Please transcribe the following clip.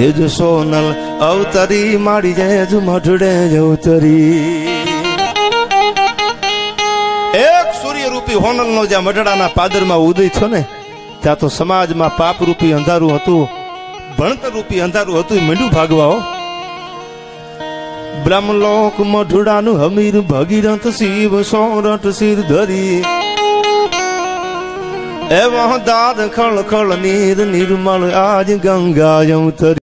હેજ સોનલ અવતરી માડી જેજ મઢડે અવતરી એક સૂર્યરૂપી હોનલનો જ્યાં મઢડાના પાદરમાં ઉદય થયો ને, ત્યાં તો સમાજમાં પાપરૂપી અંધારું હતું ભણતર રૂપી અંધારું હતું, એ મીંડું ભાગવા હો. બ્રહ્મલોક મઢડાનું હમીર ભગીરથ શિવ સોરઠ શિર ધરી. એવા દાદ ખળ ખળ નીર નિર્મળ આજ ગંગા અવતરી